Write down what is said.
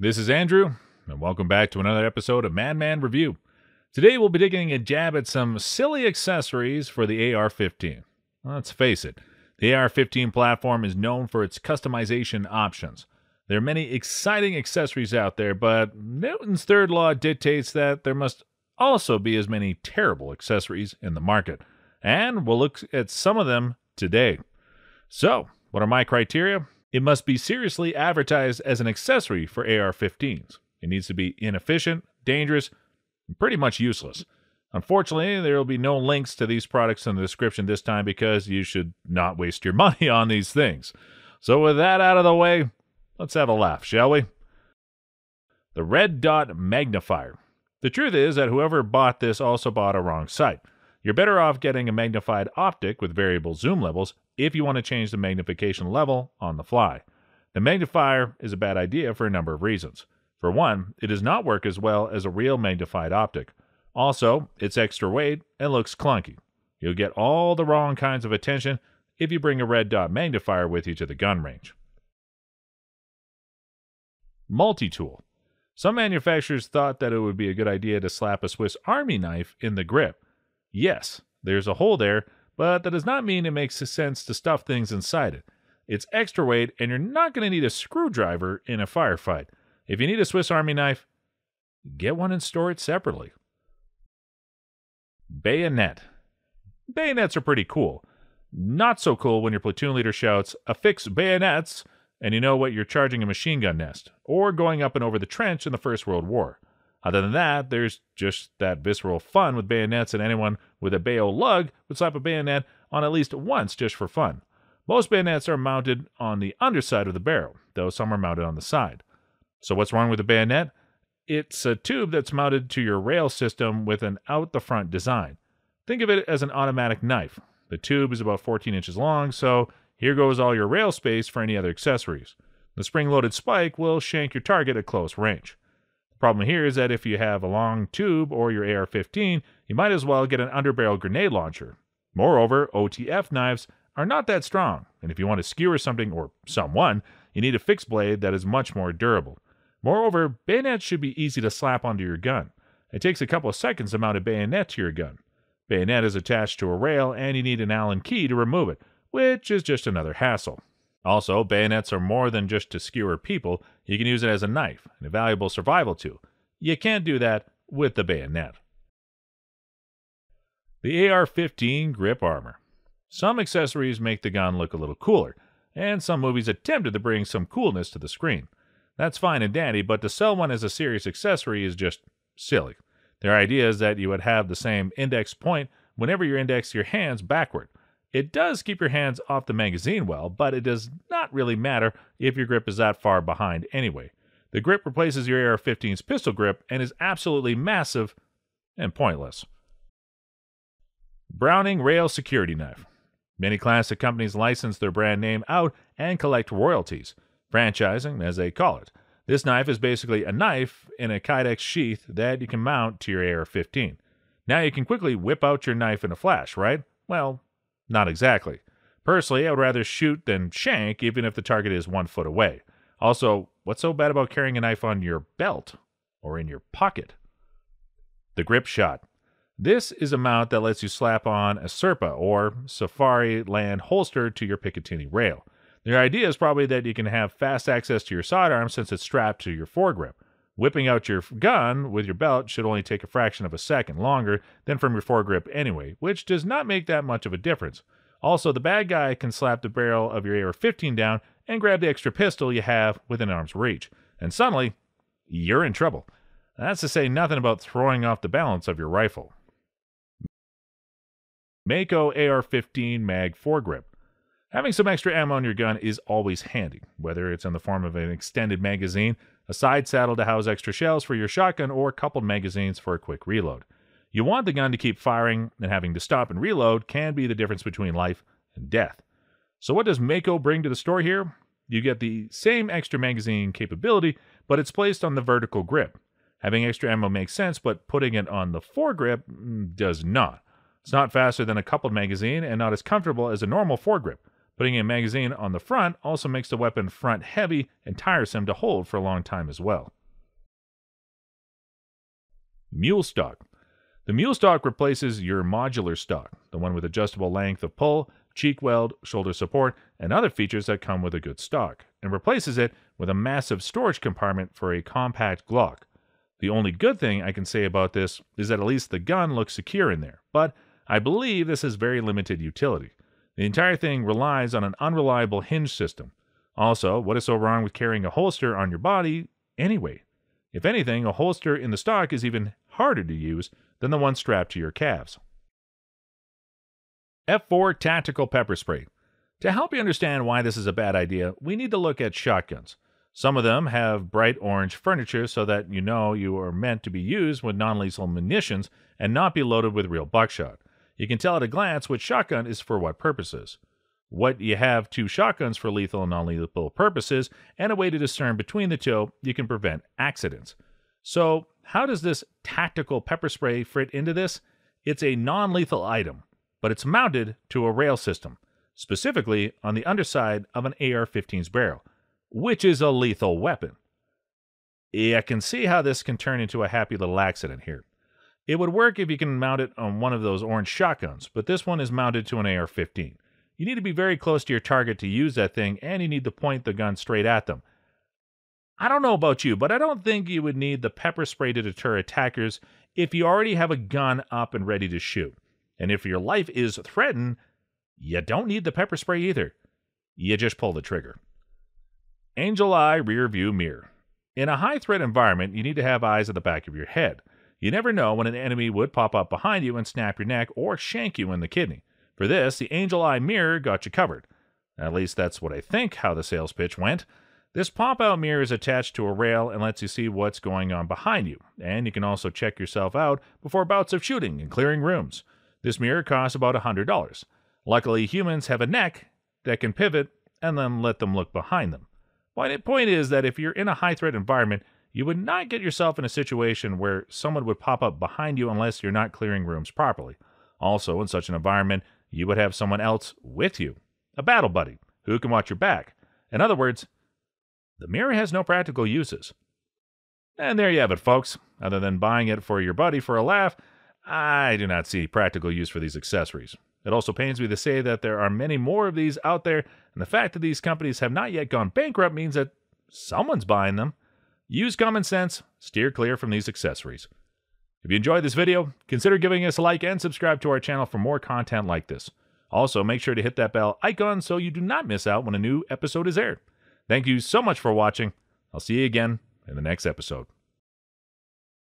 This is Andrew, and welcome back to another episode of Madman Review. Today we'll be taking a jab at some silly accessories for the AR 15. Let's face it, the AR 15 platform is known for its customization options. There are many exciting accessories out there, but Newton's third law dictates that there must also be as many terrible accessories in the market. And we'll look at some of them today. So, what are my criteria? It must be seriously advertised as an accessory for AR 15s. It needs to be inefficient, dangerous, and pretty much useless. Unfortunately, there will be no links to these products in the description this time because you should not waste your money on these things. So, with that out of the way, let's have a laugh, shall we? The Red Dot Magnifier. The truth is that whoever bought this also bought a wrong sight. You're better off getting a magnified optic with variable zoom levels if you want to change the magnification level on the fly. The magnifier is a bad idea for a number of reasons. For one, it does not work as well as a real magnified optic. Also, it's extra weight and looks clunky. You'll get all the wrong kinds of attention if you bring a red dot magnifier with you to the gun range. Multi tool. Some manufacturers thought that it would be a good idea to slap a Swiss Army knife in the grip. Yes, there's a hole there, but that does not mean it makes sense to stuff things inside it. It's extra weight, and you're not going to need a screwdriver in a firefight. If you need a Swiss Army knife, get one and store it separately. Bayonet. Bayonets are pretty cool. Not so cool when your platoon leader shouts, affix bayonets, and you know what you're charging a machine gun nest, or going up and over the trench in the First World War. Other than that, there's just that visceral fun with bayonets, and anyone with a bayo lug would slap a bayonet on at least once just for fun. Most bayonets are mounted on the underside of the barrel, though some are mounted on the side. So, what's wrong with a bayonet? It's a tube that's mounted to your rail system with an out the front design. Think of it as an automatic knife. The tube is about 14 inches long, so here goes all your rail space for any other accessories. The spring loaded spike will shank your target at close range. Problem here is that if you have a long tube or your AR 15, you might as well get an underbarrel grenade launcher. Moreover, OTF knives are not that strong, and if you want to skewer something or someone, you need a fixed blade that is much more durable. Moreover, bayonets should be easy to slap onto your gun. It takes a couple of seconds to mount a bayonet to your gun. Bayonet is attached to a rail, and you need an Allen key to remove it, which is just another hassle. Also, bayonets are more than just to skewer people, you can use it as a knife a valuable survival tool. You can't do that with the bayonet. The AR 15 Grip Armor. Some accessories make the gun look a little cooler, and some movies attempted to bring some coolness to the screen. That's fine and dandy, but to sell one as a serious accessory is just silly. Their idea is that you would have the same index point whenever you index your hands backward. It does keep your hands off the magazine well, but it does not really matter if your grip is that far behind anyway. The grip replaces your AR 15's pistol grip and is absolutely massive and pointless. Browning Rail Security Knife. Many classic companies license their brand name out and collect royalties franchising, as they call it. This knife is basically a knife in a Kydex sheath that you can mount to your AR 15. Now you can quickly whip out your knife in a flash, right? Well, not exactly. Personally, I would rather shoot than shank, even if the target is one foot away. Also, what's so bad about carrying a knife on your belt or in your pocket? The grip shot. This is a mount that lets you slap on a Serpa or Safariland holster to your Picatinny rail. The idea is probably that you can have fast access to your sidearm since it's strapped to your foregrip. Whipping out your gun with your belt should only take a fraction of a second longer than from your foregrip anyway, which does not make that much of a difference. Also, the bad guy can slap the barrel of your AR 15 down and grab the extra pistol you have within arm's reach, and suddenly, you're in trouble. That's to say nothing about throwing off the balance of your rifle. Mako AR 15 Mag Foregrip. Having some extra ammo on your gun is always handy, whether it's in the form of an extended magazine, a side saddle to house extra shells for your shotgun, or coupled magazines for a quick reload. You want the gun to keep firing, and having to stop and reload can be the difference between life and death. So, what does Mako bring to the store here? You get the same extra magazine capability, but it's placed on the vertical grip. Having extra ammo makes sense, but putting it on the foregrip mm, does not. It's not faster than a coupled magazine and not as comfortable as a normal foregrip Putting a magazine on the front also makes the weapon front heavy and tiresome to hold for a long time as well. Mule stock. The mule stock replaces your modular stock, the one with adjustable length of pull, cheek weld, shoulder support, and other features that come with a good stock, and replaces it with a massive storage compartment for a compact Glock. The only good thing I can say about this is that at least the gun looks secure in there, but I believe this has very limited utility. The entire thing relies on an unreliable hinge system. Also, what is so wrong with carrying a holster on your body anyway? If anything, a holster in the stock is even harder to use than the one strapped to your calves. F4 Tactical Pepper Spray. To help you understand why this is a bad idea, we need to look at shotguns. Some of them have bright orange furniture so that you know you are meant to be used with non lethal munitions and not be loaded with real buckshot. You can tell at a glance which shotgun is for what purposes. What you have two shotguns for lethal and non lethal purposes, and a way to discern between the two, you can prevent accidents. So, how does this tactical pepper spray fit into this? It's a non lethal item, but it's mounted to a rail system, specifically on the underside of an AR 15's barrel, which is a lethal weapon. I can see how this can turn into a happy little accident here. It would work if you can mount it on one of those orange shotguns, but this one is mounted to an AR 15. You need to be very close to your target to use that thing, and you need to point the gun straight at them. I don't know about you, but I don't think you would need the pepper spray to deter attackers if you already have a gun up and ready to shoot. And if your life is threatened, you don't need the pepper spray either. You just pull the trigger. Angel Eye Rear View Mirror. In a high threat environment, you need to have eyes at the back of your head. You never know when an enemy would pop up behind you and snap your neck or shank you in the kidney. For this, the Angel Eye mirror got you covered. At least that's what I think how the sales pitch went. This pop out mirror is attached to a rail and lets you see what's going on behind you, and you can also check yourself out before bouts of shooting and clearing rooms. This mirror costs about $100. Luckily, humans have a neck that can pivot and then let them look behind them. My point is that if you're in a high threat environment, you would not get yourself in a situation where someone would pop up behind you unless you're not clearing rooms properly. Also, in such an environment, you would have someone else with you, a battle buddy, who can watch your back. In other words, the mirror has no practical uses. And there you have it, folks. Other than buying it for your buddy for a laugh, I do not see practical use for these accessories. It also pains me to say that there are many more of these out there, and the fact that these companies have not yet gone bankrupt means that someone's buying them. Use common sense, steer clear from these accessories. If you enjoyed this video, consider giving us a like and subscribe to our channel for more content like this. Also, make sure to hit that bell icon so you do not miss out when a new episode is aired. Thank you so much for watching. I'll see you again in the next episode.